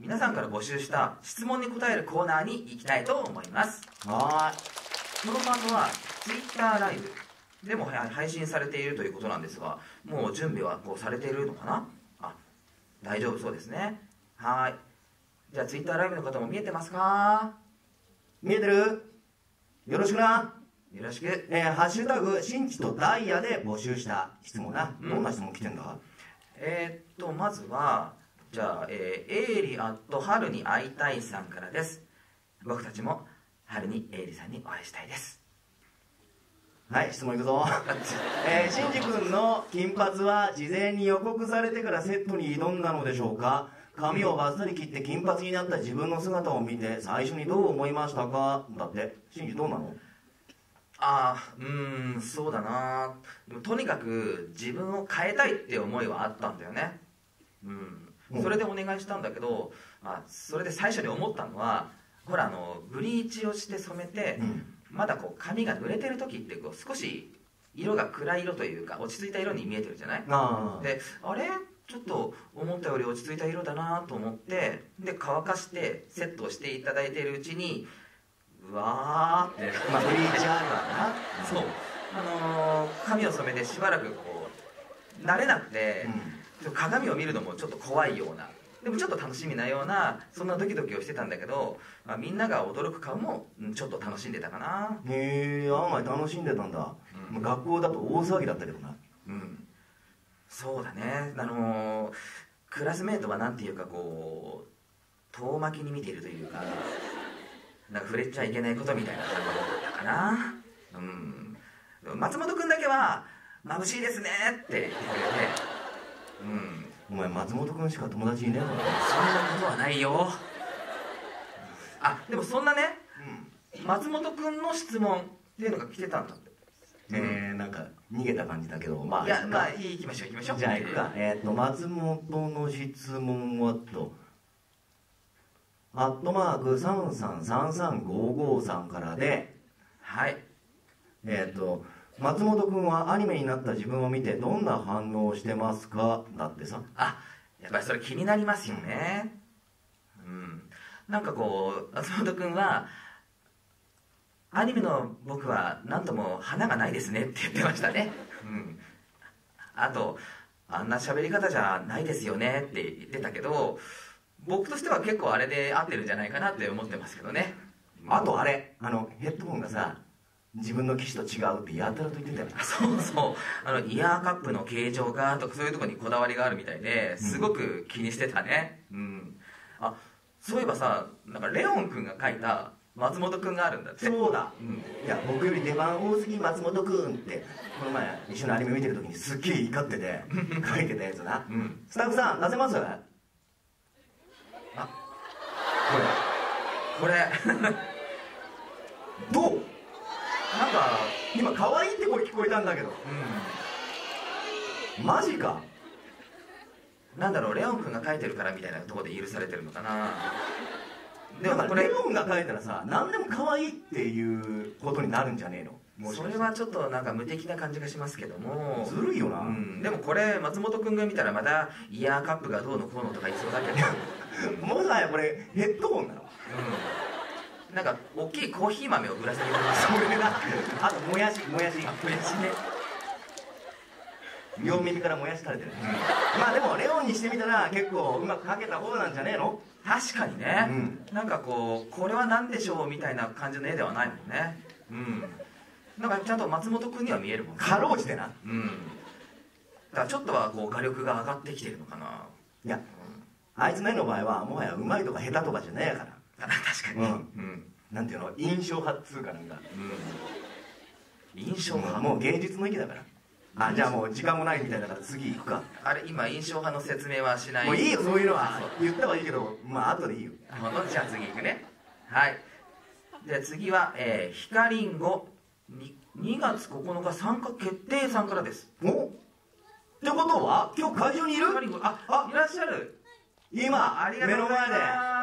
皆さんから募集した質問に答えるコーナーに行きたいと思います。はこのバンドは Twitter ライブでもは配信されているということなんですがもう準備はこうされているのかな？あ大丈夫そうですね。はい。じゃあ Twitter ライブの方も見えてますか？い見えてる？よろしくな。よろしく。えー、ハッシュタグ、新地とダイヤで募集した質問な。うん。どんな質問来てんだ？えー、っとまずはじゃあ、えー、エイリアット春に会いたいさんからです。僕たちも春にエイリさんにお会いしたいです。はい、質問いくぞ。えー、シンジ君の金髪は事前に予告されてからセットに挑んだのでしょうか？髪をバッサリ切って金髪になった自分の姿を見て最初にどう思いましたか？だって、シンジどうなの？ああうーんそうだな。とにかく自分を変えたいって思いはあったんだよね。うんうんそれでお願いしたんだけど、あそれで最初に思ったのはほらあのブリーチをして染めて、うん。まだこう髪が濡れてる時ってこう少し色が暗い色というか落ち着いた色に見えてるじゃない？であれ？ちょっと思ったより落ち着いた色だなと思ってで乾かしてセットをしていただいているうちにうわーってまあ、ブリーチ。あるわな。そう。あのー髪を染めてしばらくこう慣れなくて、鏡を見るのもちょっと怖いようなでもちょっと楽しみなようなそんなドキドキをしてたんだけど、まあ、みんなが驚く顔もうんちょっと楽しんでたかな。へえ、案外楽しんでたんだ。うん。学校だと大騒ぎだったけどな。うん。そうだね。あのークラスメートはなんていうかこう遠巻きに見ているというかなんか触れちゃいけないことみたいな感じだったかな。うん。松本君だけは「眩しいですね」って言ってくれてうん。お前、松本君しか友達いねえのかそんなことはないよ。あでもそんなね松本君の質問っていうのが来てたんだって。えー、なんか逃げた感じだけど、まあ、いやまあいい行きましょう行きましょう。じゃあ行くか。えっ、と、松本の質問はと、アットマーク333355さんからで、はい。えっ、と、松本君はアニメになった自分を見てどんな反応をしてますか？だってさ。あやっぱりそれ気になりますよね。うん。なんかこう松本君はアニメの僕は何とも花がないですねって言ってましたね。うん。あとあんな喋り方じゃないですよねって言ってたけど僕としては結構あれで合ってるんじゃないかなって思ってますけどね。あとあれ、あの、ヘッドホンがさ、自分の機種と違うってやたらと言ってたよね。そうそう。あのイヤーカップの形状がとかそういうところにこだわりがあるみたいですごく気にしてたね。うん。あそういえばさなんかレオン君が書いた松本君があるんだって。そうだ。うん。いや、僕より出番多すぎ松本君って、この前一緒にアニメ見てる時にすっげえ怒ってて、書いてたやつな。うん。スタッフさん、出せます？あこれ。これ。どう？なんか今可愛いって声聞こえたんだけど。うマジか。んなんだろうレオン君が書いてるからみたいなところで許されてるのかな。ででももこれレオンが書いたらさ何でも可愛いっていうことになるんじゃねえの？それはちょっとなんか無敵な感じがしますけども。ずるいよな、うん、でもこれ松本君が見たらまたイヤーカップがどうのこうのとか言いそうだけど、もはやこれヘッドホンなのうん、なんか大きいコーヒー豆をぶら下げてそれなあともやしもやしもやしね。両耳からもやし垂れてる、まあでもレオンにしてみたら結構うまく書けた方なんじゃねえの？確かにね、うん。なんかこうこれは何でしょうみたいな感じの絵ではないもんね。うん。なんかちゃんと松本君には見えるもんね。かろうじてな。うん。だからちょっとはこう画力が上がってきてるのかな。いやあいつの絵の場合はもはやうまいとか下手とかじゃねえから。あ確かに。うん。うん、なんていうの？印象派っつうかなんか。うん、印象派。もう芸術の域だから。あじゃあもう時間もないみたいだから次行くか。あれ今印象派の説明はしない。もういいよそういうのは。言ったはいいけどまあ後でいいよ。じゃあ次行くね。はい。じゃあ次は、えー、ひかりんごに2月9日参加決定さんからです。お？ってことは今日会場にいる？ああ。いらっしゃる。今ありがとうござい目の前で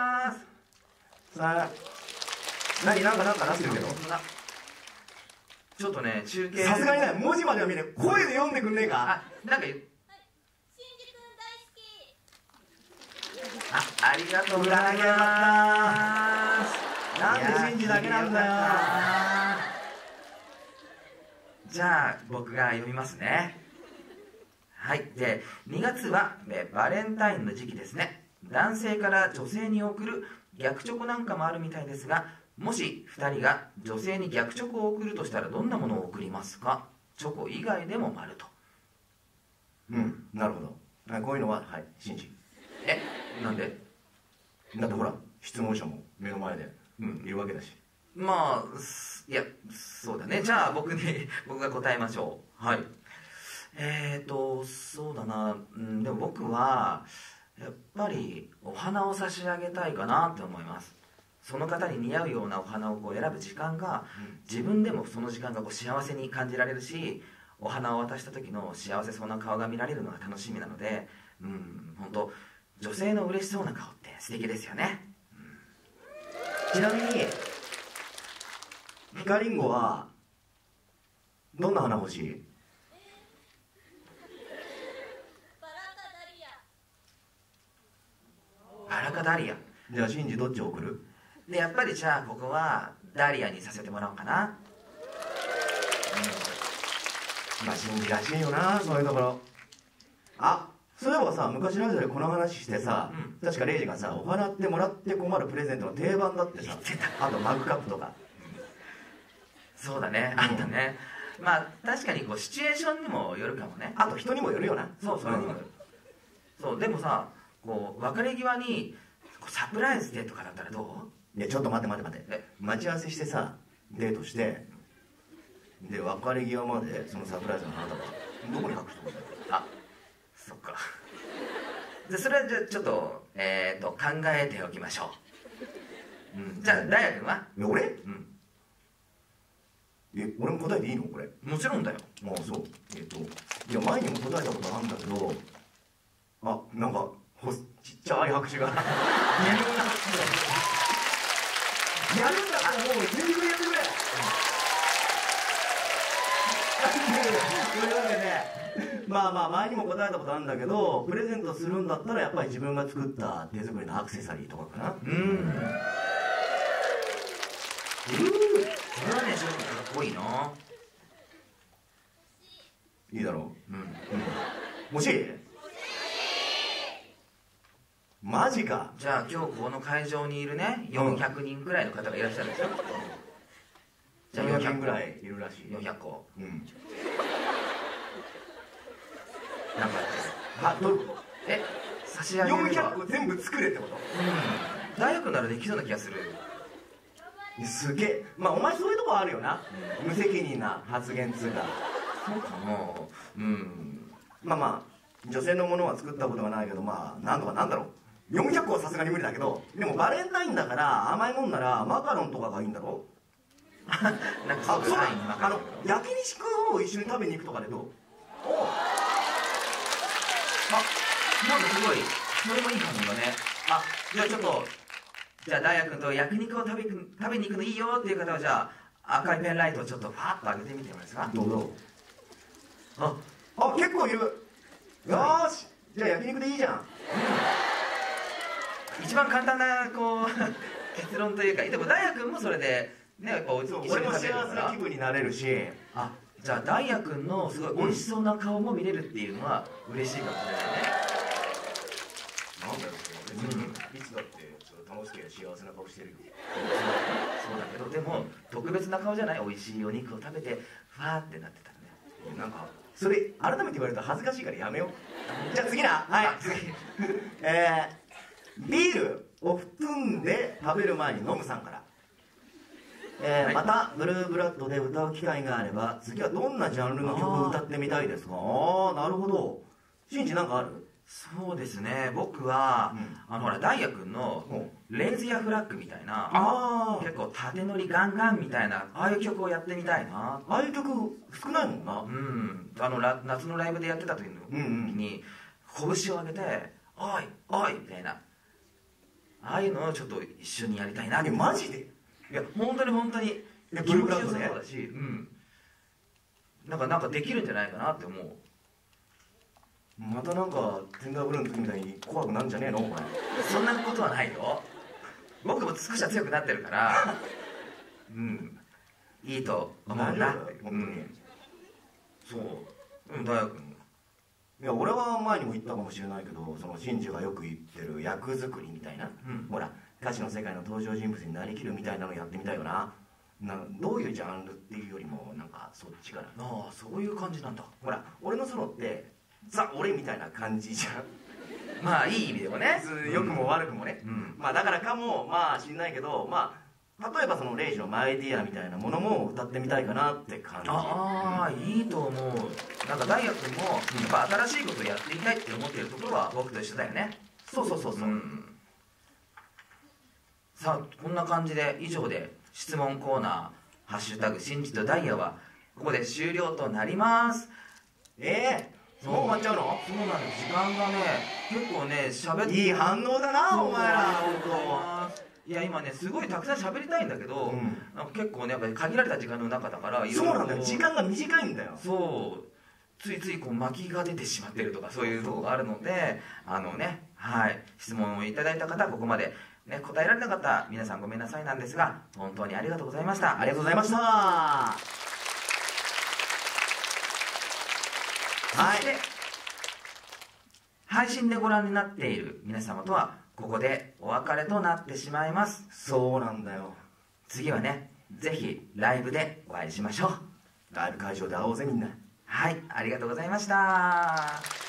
さあ何なんかなんかなってるけど。そんなちょっとね中継。さすがにね文字までは見えない。声で読んでくんねえか。あなんかあありがとうございます。なんでシンジだ。けなんだ。よじゃあ僕が読みますね。はい。で2月はえバレンタインの時期ですね。男性から女性に送る逆チョコなんかもあるみたいですがもし2人が女性に逆チョコを送るとしたらどんなものを送りますか？チョコ以外でも丸と。うんなるほど。あこういうのははいシンジえなんで？だってほら質問者も目の前で、うん、いるわけだし。まあすいやそうだね。じゃあ僕に 僕が答えましょう。はい。えーとそうだな、うん、でも僕はやっぱりお花を差し上げたいかなって思います。その方に似合うようなお花をこう選ぶ時間が自分でもその時間がこう幸せに感じられるしお花を渡した時の幸せそうな顔が見られるのが楽しみなのでうん本当女性の嬉しそうな顔って素敵ですよね。ちなみにヒカリンゴはどんな花欲しいバラかダリア。じゃあシンジどっち送る？でやっぱりじゃあここはダリアにさせてもらおうかな。まあシンジらしいよなそういうところ。あそういえばさ昔ラジオでこの話してさ、う確かレイジがさお花ってもらって困るプレゼントの定番だってさあとマグカップとか。そうだね。あったね、まあ確かにこうシチュエーションにもよるかもね。あと人にもよるよな。そうそれにもよる、そうでもさこう別れ際にサプライズでとかだったらどいやちょっと待って待って待って。え？待ち合わせしてさデートしてで別れ際までそのサプライズの花束どこに隠しておくんだあそっか。でそれはじゃあちょっとえっ、と考えておきましょう、うん、じゃあダイヤ君は？え俺？うん。え俺も答えていいの？これ。もちろんだよ。ああそう。えっ、といや前にも答えたことあるんだけどあなんかほちっちゃい拍手が。やるんだからもう全力でやってくれ。というわけでまあまあ前にも答えたことあるんだけどプレゼントするんだったらやっぱり自分が作った手作りのアクセサリーとかかな。うん。それはねちょっとかっこいいな。いいだろう。ん。う欲しいマジか。じゃあ今日この会場にいるね400人くらいの方がいらっしゃるんですよじゃあ400 400人ぐらいいるらしい400個。うん。なんかあどえ？差し上とげるわ400個全部作れってこと？うん。大学ならできそうな気がする。すげえ。まあお前そういうとこあるよな。無責任な発言つうか。そうかなうん。まあまあ女性のものは作ったことがないけどまあなんとかなんだろう400個はさすがに無理だけどでもバレンタインだから甘いもんならマカロンとかがいいんだろ？なんかあそうだサインにあの焼肉を一緒に食べに行くとかでどう？あなんかすごいそれもいい感じだね。あじゃあちょっとじゃあダイヤ君と焼肉を食べく食べに行くのいいよっていう方はじゃあ赤いペンライトをちょっとファッと上げてみてもらえますか？どうぞ。ああ結構いる。よーし。じゃあ焼肉でいいじゃん一番簡単なこう 結論というかでもダイヤ君もそれでねこう一緒に食べ俺も幸せな気分になれるし。あじゃあダイヤ君のすごい美味しそうな顔も見れるっていうのは嬉しいかもしれないね。なんだろう別に。いつだって楽しければ幸せな顔してるよ。そうだけどでも特別な顔じゃない？美味しいお肉を食べてファーってなってたらね。なんかそれ改めて言われると恥ずかしいからやめよう。じゃあ次な。はい。あ次。えー、ビールを含んで食べる前に飲むさんから。えーはい。またブルーブラッドで歌う機会があれば次はどんなジャンルの曲を歌ってみたいですか？ああなるほど。シンジなんかある？そうですね。僕は、うん。あのほらダイヤ君のほレイズやフラッグみたいなあ結構縦乗りガンガンみたいなああいう曲をやってみたいな。ああいう曲少ないもんな。うん。あのラ夏のライブでやってた時の時うんうん。に、拳を上げて「おいおい!」みたいなああいうのをちょっと一緒にやりたいなって。えマジで？いや本当に本当に。ブルーブラッドでそうだしうん。なんかなんかできるんじゃないかなって思う。またなんかテンダーブルーの時みたいに怖くなんじゃねえの？お前。そんなことはないよ。僕も少しは強くなってるから。うん。いいと思うな。だよ本当に、うん。そう。うん大学君いや俺は前にも言ったかもしれないけどその真珠がよく言ってる役作りみたいな、うん。ほら歌詞の世界の登場人物になりきるみたいなのやってみたいよな。なんどういうジャンルっていうよりもなんかそっちかなああそういう感じなんだ。ほら俺のソロってザ俺みたいな感じじゃん。まあいい意味でもね。良くも悪くもね、うん。まあだからかもまあ知んないけどまあ例えばそのレイジの「マイディア」みたいなものも歌ってみたいかなって感じ。ああいいと思う。なんか大学君もやっぱ新しいことをやっていきたいって思ってるところは僕と一緒だよね。そうそうそうそう、ん。さあこんな感じで以上で質問コーナー「ハッシュタグ新地とダイヤ」はここで終了となります。ええもう終わっちゃうの？そうなんです。時間がね結構ね喋っていい反応だなお前ら。本当いや今ねすごいたくさん喋りたいんだけど、うん。なんか結構ねやっぱり限られた時間の中だからそうなんだよ。時間が短いんだよ。そう。ついついこう巻きが出てしまってるとかそういうところがあるのであのねはい。質問をいただいた方ここまで、ね、答えられなかった皆さんごめんなさいなんですが本当にありがとうございました。ありがとうございました。はそして、配信でご覧になっている皆様とはここでお別れとなってしまいます。そうなんだよ。次はねぜひライブでお会いしましょう。ライブ会場で会おうぜみんな。はいありがとうございました。はい